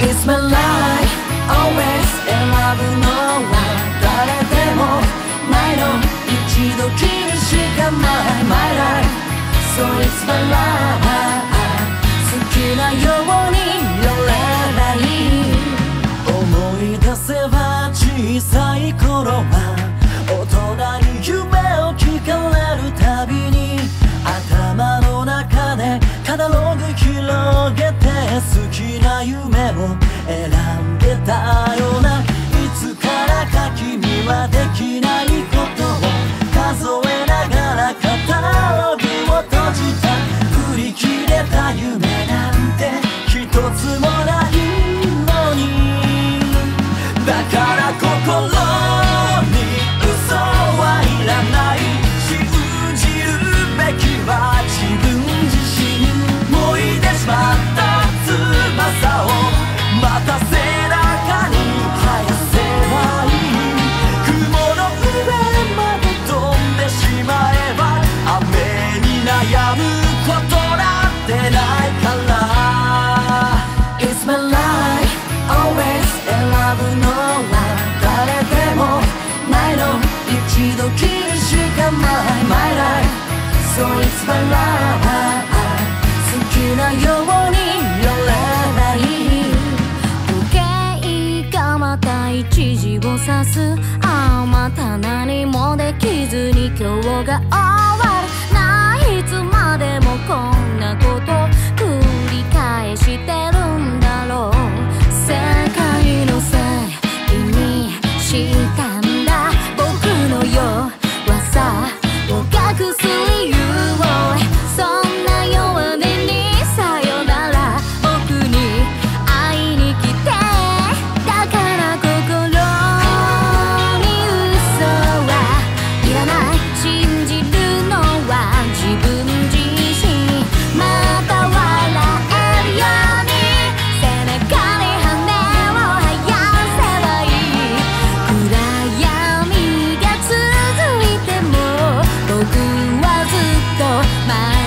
It's my life, always loving no one. 選ぶのは誰でもないの一度きりしかない My life, so it's my life. はできないことを数えながら肩帯を閉じた振り切れた夢なんて一つもないのに。だから心 So it's my life 好きなようにやれない。時計がまた一時を指す。ああまた何もできずに今日が終わる。ないつまでもこんなこと there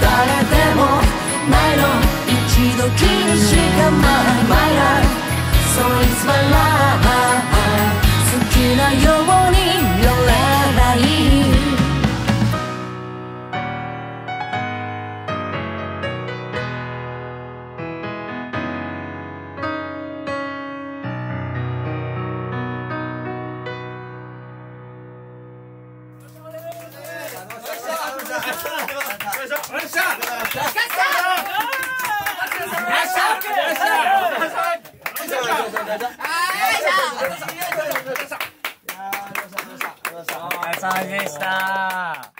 誰でもないの。一度きりしかない My life さあでした。